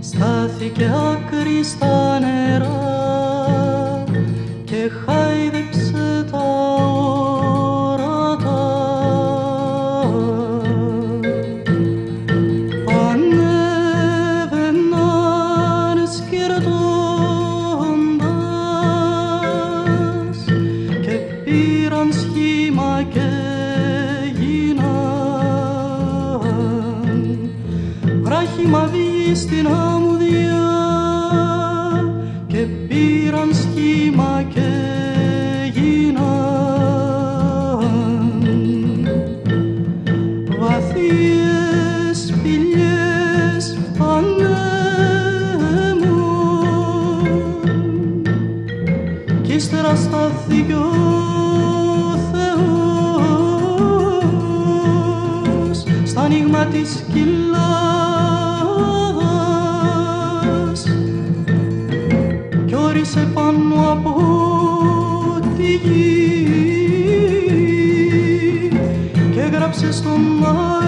στάθηκε άκρη στα νερά και χάιδεψε βράχημα βγει στην αμμουδιά και πήραν σχήμα και γίναν. Βαθιές σπηλιές ανέμουν κι ύστερα στάθηκε ο Θεός στα ανοίγμα της κοιλάδας κι όρισε πάνω από τη γη και έγραψε στον αέρα